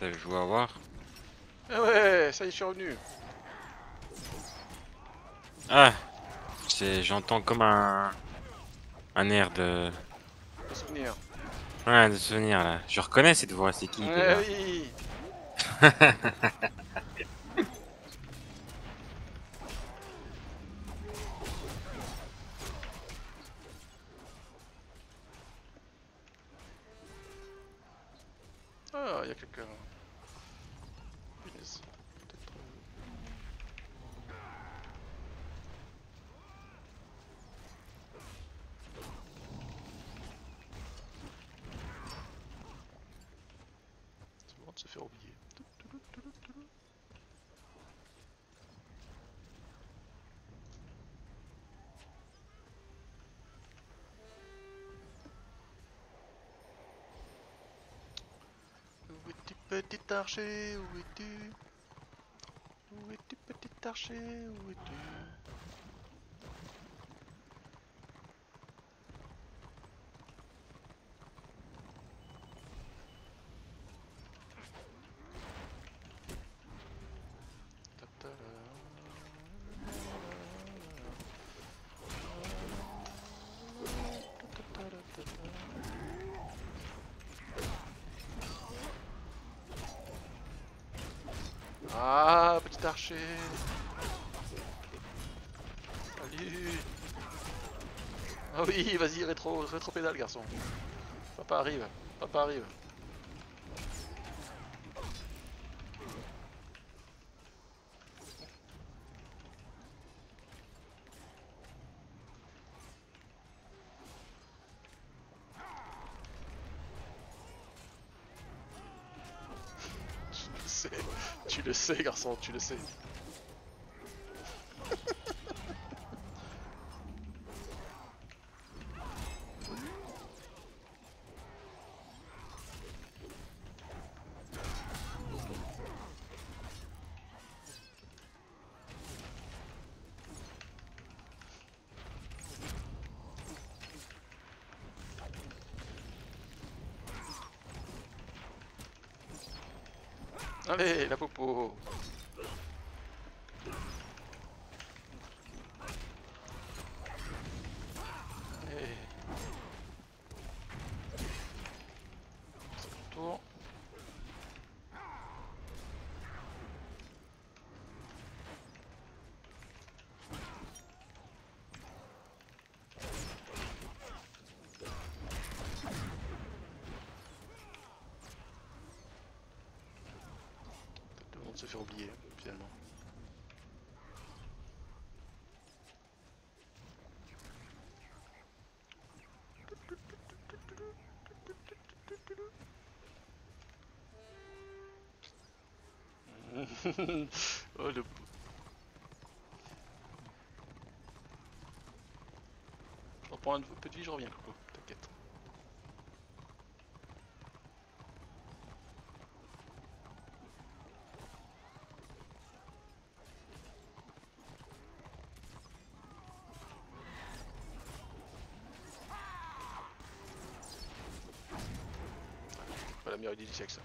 T'as joué à voir Ah ouais, ça y est, je suis revenu. Ah c'est- J'entends comme un... Un air de... Le souvenir. Ouais, de souvenir là. Je reconnais cette voix, c'est qui Ouais, oui. Ah, il y a quelqu'un. Punaise. Peut-être, C'est le moment de se faire oublier. Où es-tu petit archer Où es-tu? Où es-tu petit archer Où es-tu? Salut Ah oui, vas-y, rétro, rétro pédale, garçon. Papa arrive, papa arrive. Tu le sais, tu le sais, garçon, tu le sais. Olha aí, é pro povo. Se fait oublier, finalement. oh le Je reprends un peu de vie, je reviens, siècle ça.